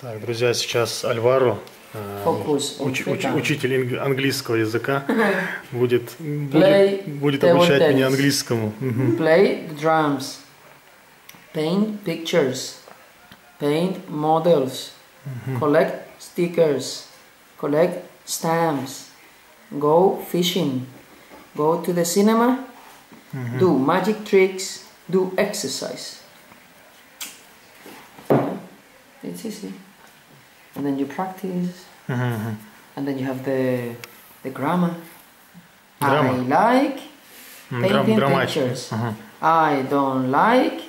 Так, друзья, сейчас Альваро, э, уч- уч- учитель английского языка, будет, будет, будет обучать меня английскому. Play the drums. Paint pictures. Paint models. Collect stickers. Collect stamps. Go fishing. Go to the cinema. Do magic tricks. Do exercise. It's easy. and then you practice, mm-hmm. and then you have the the grammar. Drama. I like mm, painting Dram- pictures. Uh-huh. I don't like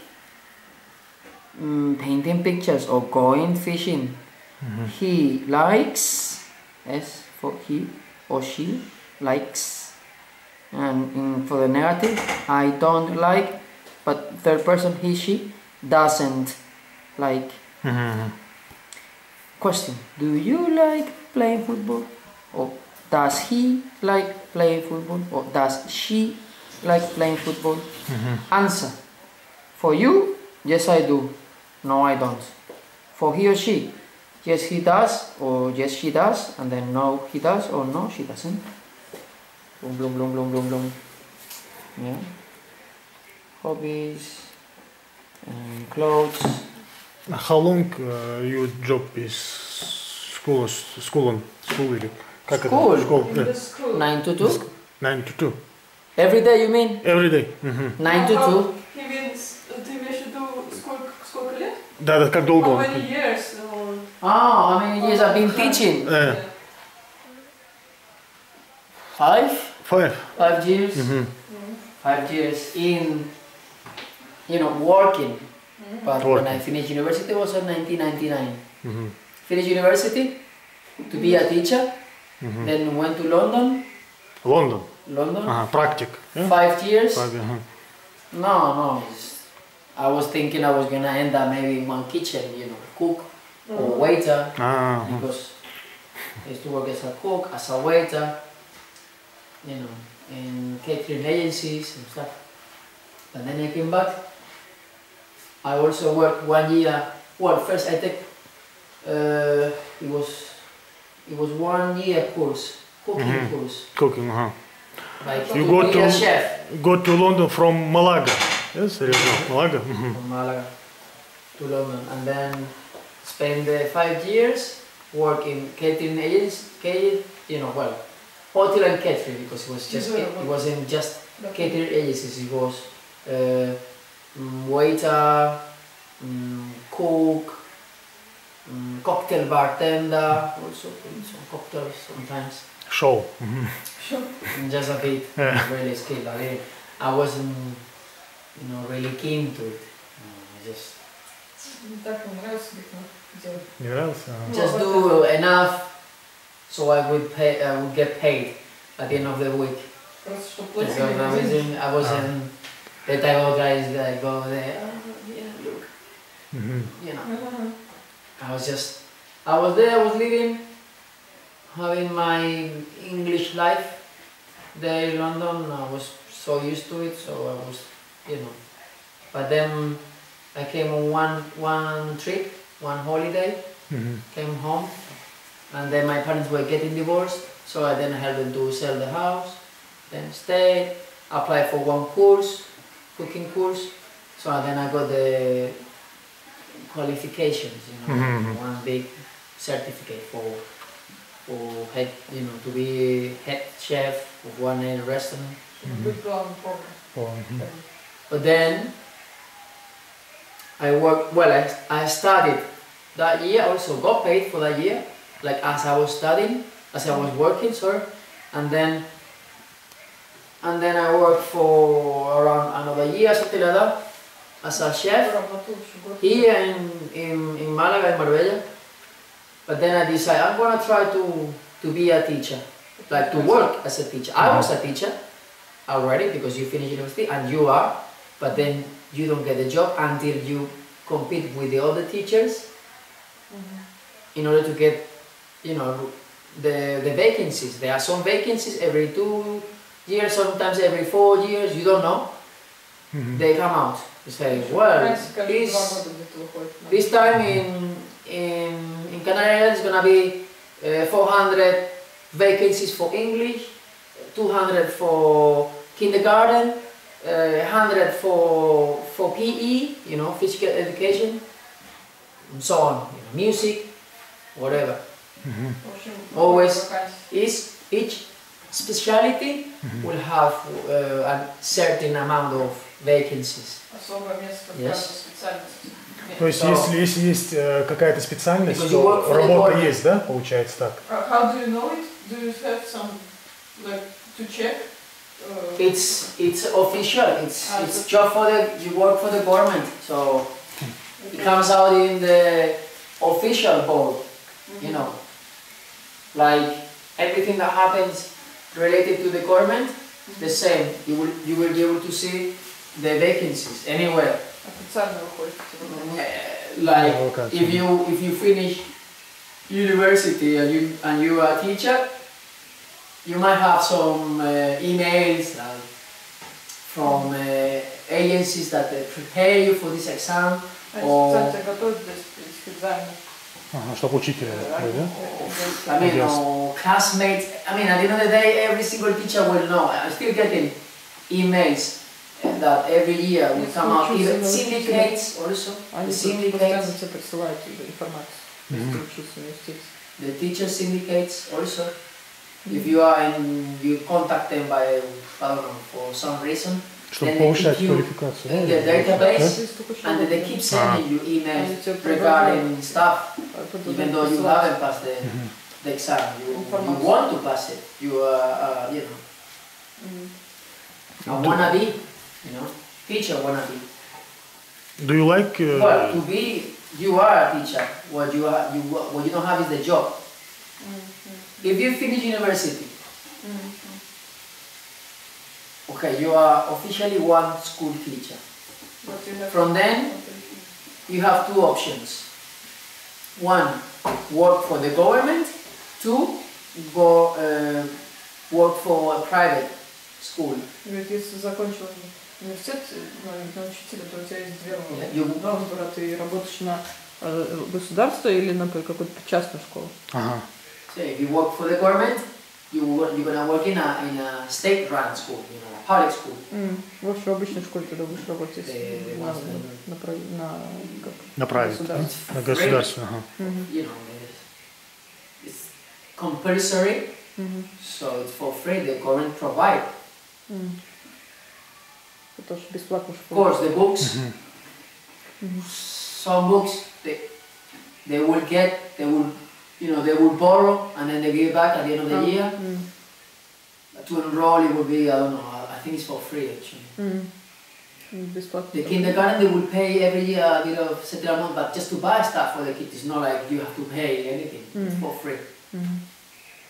um, painting pictures or going fishing. Mm-hmm. He likes s for he or she likes, and for the negative, I don't like, but third person he she doesn't like. Mm-hmm. Question: Do you like playing football, or does he like playing football, or does she like playing football? Mm-hmm. Answer: For you, yes I do. No, I don't. For he or she, yes he does, or yes she does, and then no he does, or no she doesn't. Boom, boom, boom, boom, boom, boom. Yeah. Hobbies and clothes. How long uh, your job is school, school, school или как School? это? Школа. да. The school. Nine to two. Nine to two. Every day, you mean? Every day. Мгм. Nine to How- two. He means, ты имеешь в виду сколько, сколько лет? Да, да, как долго How он? many years? or- Oh, how many years I've been teaching? Э, Five? five. Five years? Мгм. Five years in, you know, working. But working. when I finished university was in 1999. Mm -hmm. Finished university to be a teacher, mm -hmm. then went to London. London? London. Uh -huh. Practic. Yeah? Five years. Five, uh -huh. No, no. I was thinking I was going to end up maybe in my kitchen, you know, cook mm. or mm-hmm. waiter. Uh -huh. Because I used to work as a cook, as a waiter, you know, in catering agencies and stuff. But then I came back I also worked one year. Well, first I took. uh, it was it was one year course cooking mm -hmm. course. Cooking, huh? Like you go to chef. go to London from Malaga. Yes, there is Malaga. Mm -hmm. From Malaga to London, and then spend uh, five years working catering agency, you know, well, hotel and catering because it was just it wasn't just catering agencies. It was uh, Mm, waiter, mm, cook, mm, cocktail bartender, also some cocktails sometimes. Show. Mm-hmm. Show. Just a bit. Yeah. Really skilled. I, mean, I wasn't, you know, really keen to it. I just. Uh-huh. Just do enough so I would pay. I would get paid at the end of the week. Because I wasn't. I wasn't the type of guys that go there, oh, yeah, look, mm -hmm. you know. Uh-huh. I was just, I was there, I was living, having my English life there in London. I was so used to it, so I was, you know. But then I came on one one trip, one holiday, mm -hmm. came home, and then my parents were getting divorced, so I then helped them to sell the house, then stay, apply for one course, cooking course. So then I got the qualifications, you know, mm -hmm. one big certificate for for head, you know, to be head chef of one restaurant. Mm -hmm. Good going forward. Oh, mm. But then I worked well. I, I studied that year. Also got paid for that year, like as I was studying, as I was working, sorry, and then and then I worked for around another year, something like that, as a chef here in, in, in Malaga, in Marbella. But then I decided I'm gonna try to, to be a teacher, like to work as a teacher. I was a mm-hmm. teacher already because you finish university and you are, but then you don't get the job until you compete with the other teachers mm-hmm. in order to get, you know, the, the vacancies. There are some vacancies every two years, sometimes every four years, you don't know. Mm -hmm. They come out. It's well, this, this time in, in, in Canarias is going to be uh, 400 vacancies for English, 200 for kindergarten, uh, 100 for, for PE, you know, physical education, and so on, you know, music, whatever. Mm -hmm. Always, is each specialty will have uh, a certain amount of vacancies. Особое место в Yes. каждой специальности. То есть, So- если, если есть э, какая-то специальность, Because you work то for the работа government. есть, да, получается так? Uh, How do you know it? Do you have some, like, to check? Uh, It's it's official. It's Ah, it's it's job for the you work for the government. So it comes out in the official board. You know, like everything that happens related to the government, the same. You will, you will be able to see the vacancies anywhere. Like mm, if you if you finish university and you and you are a teacher, you might have some uh, emails uh, from uh, agencies that uh, prepare you for this exam. Or I mean, yes. no, classmates, I mean, at the end of the day, every single teacher will know. I'm still getting emails eh, that every year we come out, even syndicates also, the syndicates. Mm -hmm. The teacher syndicates also. If you are in, you contact them by, I don't know, for some reason, Чтобы Then they повышать keep you квалификацию. in да, the или database. да? Если ты хочешь and they работать, keep sending you emails Они тебе regarding stuff, а потом even though you присылают. haven't passed the, Мгм. the exam. You, you Information. want to pass it. You are, uh, you know, Мгм. a wannabe, you know, teacher wannabe. Do you like... э, Well, to be, you are a teacher. What you are, you what you don't have is the job. Мгм. If you finish university, Мгм. okay, you are officially one school teacher. Вот you have- From then, you have two options. One, work for the government. Two, go uh, work for a private school. Говорит, если закончил университет, ну, на учителя, то у тебя есть две Yeah, you, два выбора. Ты работаешь на э, государство или на какую-то частную школу. Ага. so if you work for the government, you wo- you're gonna work in a in a state-run school, you know, a public school. В общем, в обычной школе тогда будешь работать Э, если на, маster. на, прав- на, как, Направить. государство. На государство, ага. Мгм. You know, it's, it's compulsory, Мгм. so it's for free. The government provide. Мгм. Потому что бесплатно Of школа. course, the books. Мгм. Мгм. some books they, they will get they will you know they will borrow and then they give it back at the end of the А, year м, to enroll it will be i don't know I think it's for free actually. Mm. mm the kindergarten they would pay every year a bit of certain amount, but just to buy stuff for the kids, it's not like you have to pay anything. Mm. It's for free. Mm-hmm. Mm.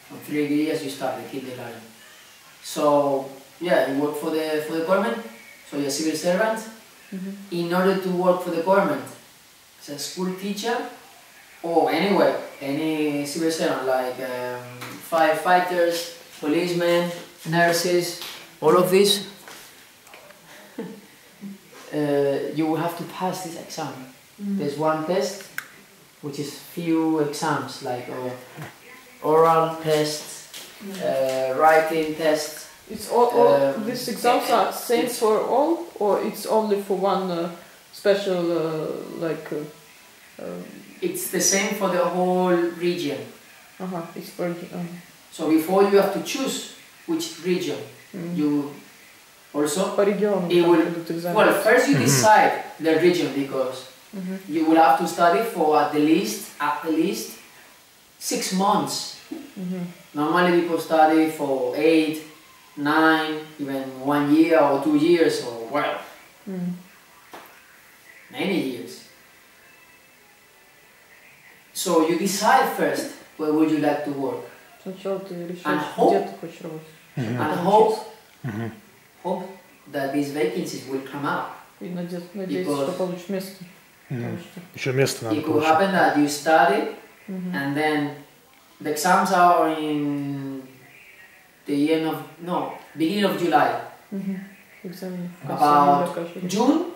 From three years you start the kindergarten. So yeah, you work for the for the government, so you're a civil servant. Mm -hmm. In order to work for the government, as a school teacher, or anyway, any civil servant like um, firefighters, policemen, nurses, all of this uh, you will have to pass this exam. There's one test which is few exams like uh, oral tests uh, writing tests It's all, all Um, these exams are same for all, or it's only for one uh, special uh, like? Uh, um, it's the same for the whole region. Uh-huh, it's for um, So before you have to choose which region Mm. You also region, it will, well first you mm-hmm. decide mm -hmm. the region because mm -hmm. you will have to study for at the least at the least six months. -hmm. Normally people study for eight, nine, even one year or two years or well many years. So you decide first where would you like to work. And hope где ты хочешь работать. Мгм. and Там hope учиться. Мгм. hope that these vacancies will come out. И наде- надеяться, Because- что получишь место. Потому Мгм. что- Еще место надо It could получить. happen that you study Мгм. and then the exams are in the end of no beginning of July. Мгм. Экзамены в конце About июля, кажется. June,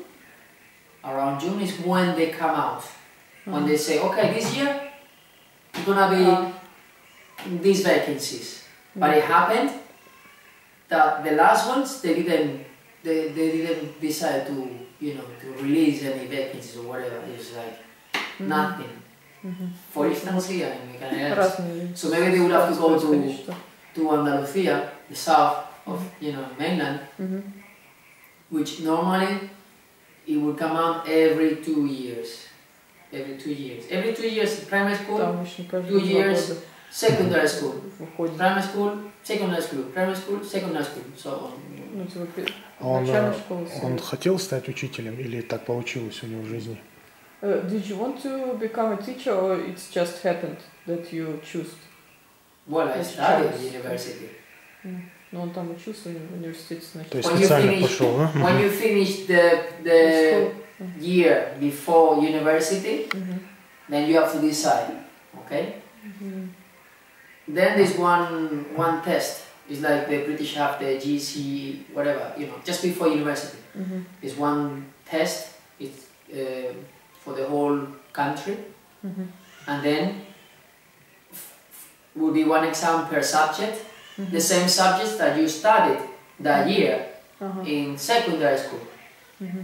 around June is when they come out. When Ага. they say, okay, this year it's gonna be Ah. these vacancies. But it happened the last ones they didn't they, they didn't decide to you know to release any vacancies or whatever. It's like mm-hmm. nothing. Mm-hmm. For instance, here in so maybe they would have to go to to Andalusia, the south of you know mainland, which normally it would come out every two years. Every two years. Every two years, primary school, two years, secondary school. Primary school, secondary school, primary school, secondary school, so on. Ну, типа, А Он, э, школа. Он хотел стать учителем или так получилось у него в жизни? Uh, did you want to become a teacher or it's just happened that you choose? Well, I studied university. Ну, он там учился в университете, значит. То есть When специально пошел, да? When you finish the the School. year before university, then you have to decide. Okay. Then there's one one test. It's like the British have the GC whatever you know just before university. mm -hmm. There's one test. It's uh, for the whole country, mm -hmm. and then will be one exam per subject. Mm -hmm. The same subjects that you studied that mm-hmm. year uh -huh. in secondary school. Mm-hmm.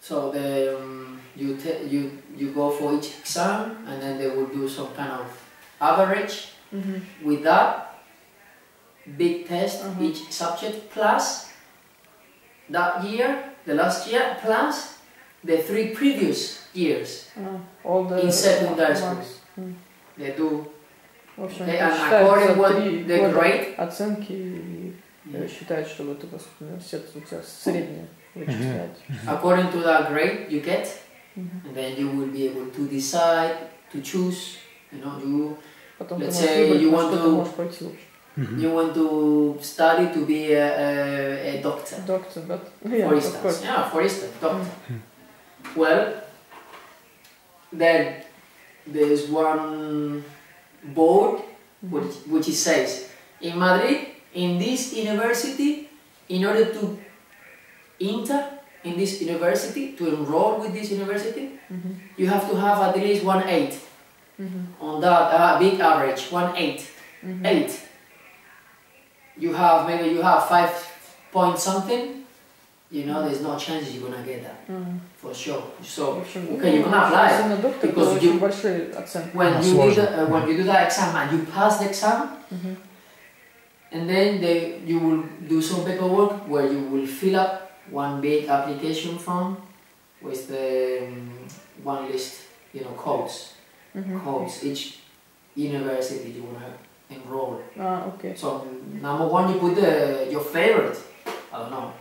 So the um, you you you go for each exam, and then they will do some kind of average Мгм. with that big test Mhm. each subject plus that year, the last year plus the three previous years. А, all the In secondary school. marks. М. They do В общем, Okay, это and считается according what три the года grade- оценки и э, считают, что вот это университет у тебя среднее вычисляет. according to that grade you get, Мгм. and then you will be able to decide to choose. You know, you Потом ты Let's можешь say выбрать, you на want что ты to- можешь пойти лучше. Мгм. you want to study to be a, a, a doctor. Доктор, да? Yeah, for of instance, course. yeah, for instance, doctor. Well, then there's one board which, which it says in Madrid, in this university, in order to enter in this university, to enroll with this university, Мгм. you have to have at least one eight Мгм. Mm-hmm. On that uh, big average, one eight, eight. You have maybe you have five point something. You know, there's no chance you're gonna get that. For sure. So okay, you're gonna apply. Because you, when uh-huh. you do the, uh, when you do that exam and you pass the exam and then they, you will do some paperwork where you will fill up one big application form with the um, one list, you know, codes mm -hmm. course each university you want to enroll. Ah, okay. So number one, you put the, your favorite. I don't know.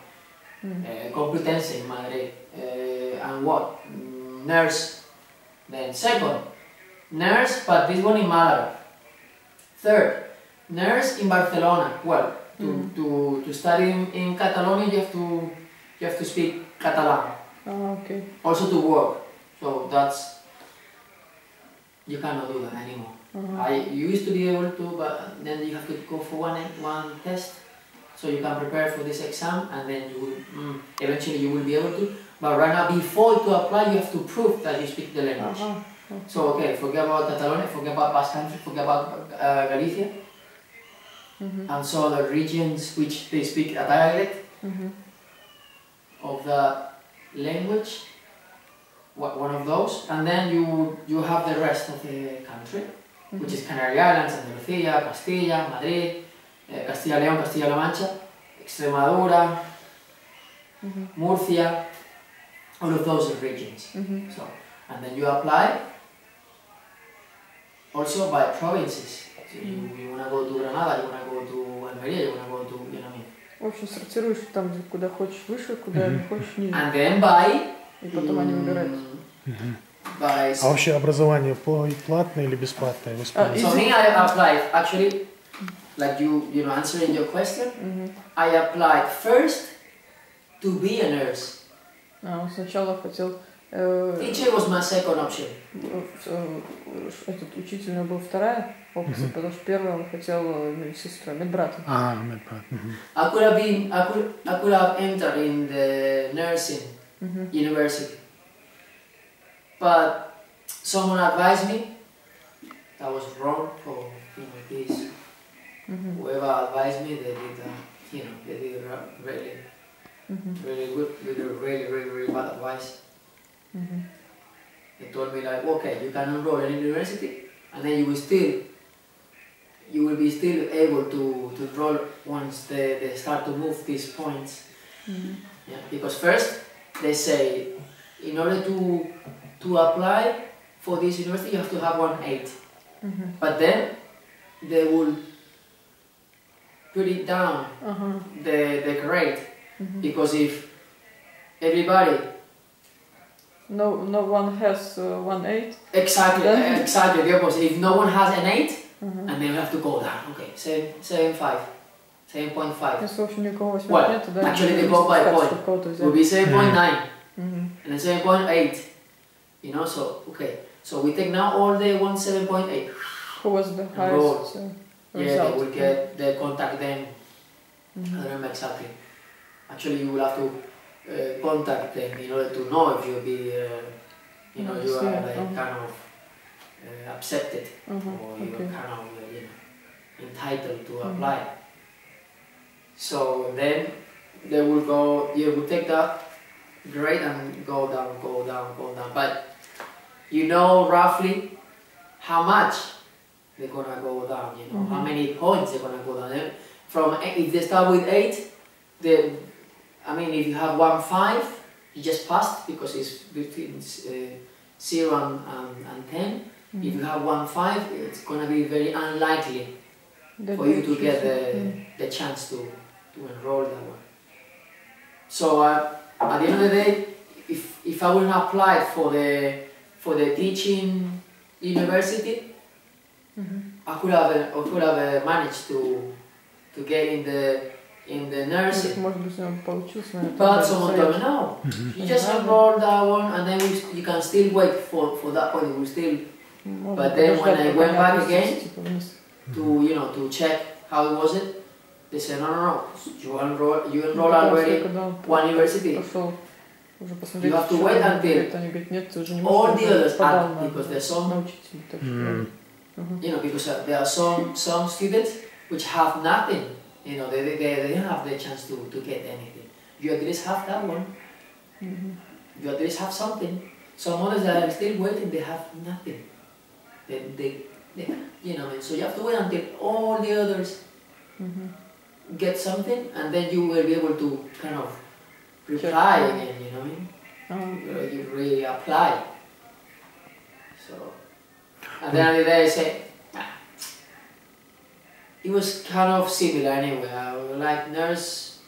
Mm. Uh, in Madrid. Uh, and what? Mm, nurse. Then second, nurse, but this one in Malaga. Third, nurse in Barcelona. Well, to, mm. to, to study in, in Catalonia, you have to you have to speak Catalan. Oh, okay. Also to work. So that's you cannot do that anymore. Mm -hmm. I you used to be able to, but then you have to go for one one test, so you can prepare for this exam, and then you will mm, eventually you will be able to. But right now, before to apply, you have to prove that you speak the language. Uh -huh. So okay, forget about Catalonia, forget about Basque Country, forget about uh, Galicia, mm -hmm. and so the regions which they speak a dialect mm-hmm. of the language one of those, and then you you have the rest of the country. which is Canary Islands, Andalucía, Castilla, Madrid, eh, Castilla León, Castilla-La Mancha, Extremadura, Мгм. Murcia, all of those regions. Мгм. So, and then you apply also by provinces. So you, you wanna go to Granada, you wanna go to Almeria, you wanna go to, you know what I mean. В общем, сортируешь там, где- куда хочешь выше, куда Мгм. не хочешь ниже. And then by, И потом они выбирают. Mm, by А вообще образование пла- платное или бесплатное в Испании? и- So me, I applied actually, like you, you know, answering your question. Мгм. I applied first to be a nurse. А, он сначала хотел... э, Teacher was my second option. э, этот учитель у него была вторая опция, потому что первая он хотел э, медсестрой, медбрата. А, медбрат. I could have been, I could, I could have entered in the nursing Мгм. university, But someone advised me that was wrong for you know this. Mm -hmm. Whoever advised me, they did uh, you know they did really mm -hmm. really good, really really really really bad advice. Mm -hmm. They told me like, okay, you can enroll in university, and then you will still you will be still able to, to roll once they, they start to move these points. Mm -hmm. Yeah, because first they say in order to to apply for this university, you have to have one eight. Мгм. But then they will put it down Ага. the the grade Мгм. because if everybody No, no one has uh, one eight. exactly Then- exactly the opposite. If no one has an eight, Ага. and they will have to go down. Okay, seven seven five, seven point five. Если, в общем, никого восьмерок Well, нет, да, actually, не they go by спускаться, point. чтобы кого-то It взять. will be seven point nine. Мгм. and then 7.8 you know, so, okay. So we take now all the 17.8. Who was the highest uh, Yeah, they will get, they contact them. Mm -hmm. I mm-hmm. don't remember exactly. Actually, you will have to uh, contact them in order to know if you'll be, uh, you know, you are kind of uh, accepted mm -hmm. or you okay. are kind of, uh, you know, entitled to mm -hmm. apply. So then they will go, you will take that grade and go down, go down, go down. But you know roughly how much they're gonna go down, you know, mm -hmm. how mm-hmm. many points they're gonna go down. From eh, if they start with eight, the I mean, if you have one five, you just passed because it's between uh, zero and, and, and 10 mm -hmm. If mm-hmm. you have one five, it's gonna be very unlikely the for you to get the, the chance to, to enroll that one. So uh, at the end of the day, if if I wouldn't apply for the for the teaching university, mm -hmm. I could have I could have uh, managed to to get in the in the nursing. But someone told me no. Mm-hmm. You just enroll that one, and then you can still wait for for that one. We still. But then when I went back again to you know to check how it was it, they said no no no you enroll you enroll already one university пошел уже посмотреть, You have to что wait он until говорит, они говорят, нет, ты уже не All можешь, the уже others подал add на, because there's some на учителя. Так что, М. Мгм. you know because uh, there are some some students which have nothing. You know they they, they they don't have the chance to, to get anything. You at least have that one. Мгм. You at least have something. Some others that are still waiting, they have nothing. They, they, they you know, so you have to wait until all the others Мгм. get something, and then you will be able to kind of reply again. You know what I mean? А, You, you really apply. So, and then the day I say, "Ah, it was kind of similar anyway. I like nurse,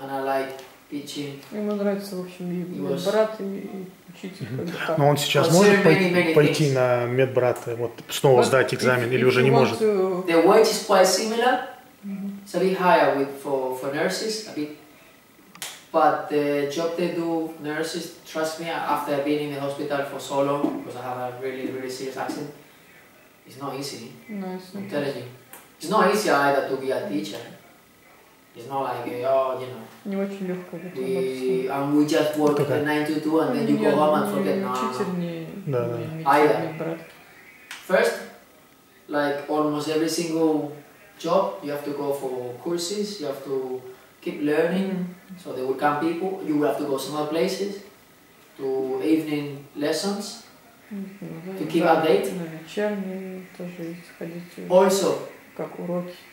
and I like teaching. Ему нравится, в общем, и He was- брат, и, учитель. Но он сейчас But может many, many пойти things. на медбрата, вот снова But сдать экзамен, if- или if уже не может? to- The wage is quite similar. Мгм. It's a bit higher with for, for nurses, a bit. But the job they do, nurses, trust me, after I've been in the hospital for so long, because I have a really, really serious accent, it's not easy. Nice. I'm telling you. It's not easy either to be a teacher. It's not like, uh, oh, you know, Не очень легко. в этом we, and we just work Okay. the 9 to 2 and then you go Нет, home and ни forget. No, no, учитель, no. ни, Да, ни да. медсестра, Either. ни брат. First, like almost every single job, you have to go for courses, you have to keep learning. So there will come people, you will have to go some other places to evening lessons to keep update. Also,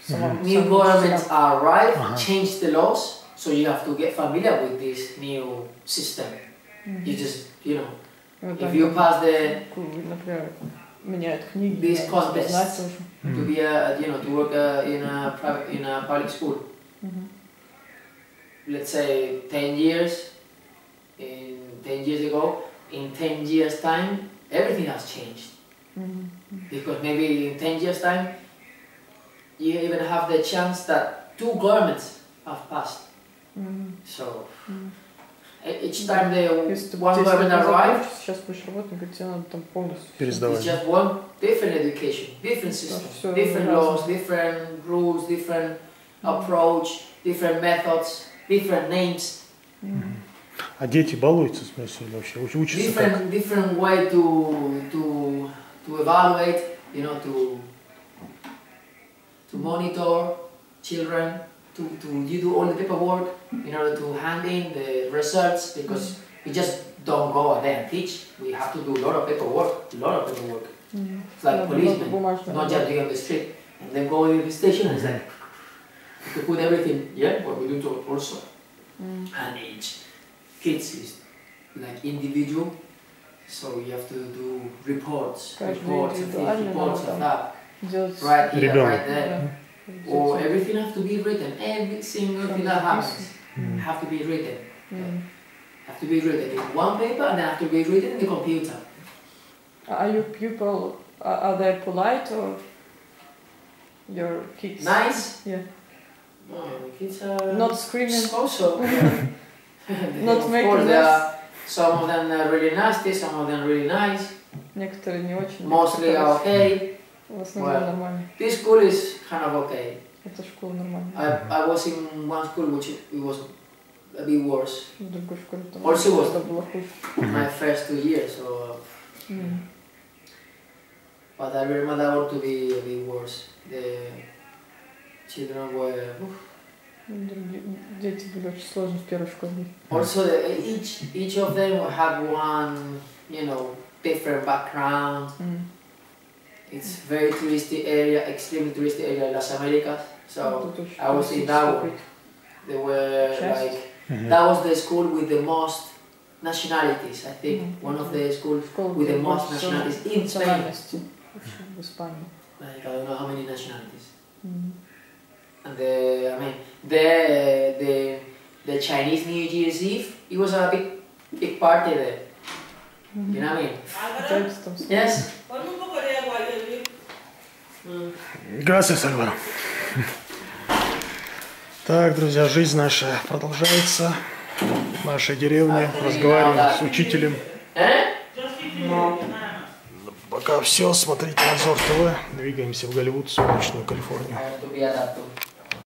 mhm. new governments arrive, uh change the laws, so you have to get familiar with this new system. You just, you know, if you pass the this contest to be a, you know, to work uh, in a private, in a public school Мгм. let's say 10 years, in 10 years ago, in 10 years' time, everything has changed. Мгм. Because maybe in 10 years' time, you even have the chance that two governments have passed. Мгм. So Мгм. e- each time the Если ты one здесь government не arrives, закончишь, сейчас будешь работать, он говорит, тебе надо там полностью. it's Пересдавать. just one different education, different system, всё different разное. laws, different rules, different approach, different methods, different names. Мгм. А дети балуются, в смысле, или вообще уч- учатся как? different different way to to to evaluate you know to to monitor children to, to you do all the paperwork in order to hand in the results because we just don't go there and teach we have to do a lot of paperwork a lot of paperwork Мгм. it's like Надо много policemen бумажной not работы. just be on the street and then go to the station and it's like to put everything, yeah, what we do to also. Mm. And each kids is like individual, so you have to do reports, reports, and reports of that. Just right here, right there. Yeah. Or everything has to be written, every single thing that happens mm. have to be written. Mm. Have to be written in one paper and then have to be written in the computer. Are your people, are they polite or your kids? Nice. Yeah. no, the kids are Not screaming? also Not of making course, there mess? are some of them are really nasty some of them really nice Некоторые не очень. mostly некоторые are okay В основном Well. нормально. this school is kind of okay Это школа нормальная. I, I was in one school which it was a bit worse В другой школе там Also was- это было хуже. my first two years so М. but I remember that one to be a bit worse the children were Другие дети были очень сложные в первой школе. also the, each each of them had one you know different background М. it's very touristy area extremely touristy area in Las Americas so Тут очень I was in туристический that one. какой-то. they were Часть. like Мгм. that was the school with the most nationalities I think Mhm. one of the schools Школа, with the где most больше всего nationalities in Spain национальностей вообще в Испании. like I don't know how many nationalities М. And The, I mean, the, the, the Chinese New Year's Eve, it was a big, big party there. You know what I mean? Yes. Ponme un poco de agua, yo Mm. Gracias, Альваро. Так, друзья, жизнь наша продолжается. В нашей деревне. Разговариваем с учителем. Just 15 minutes, nada más. Пока все, смотрите Обзор ТВ. Двигаемся в Голливуд, солнечную Калифорнию.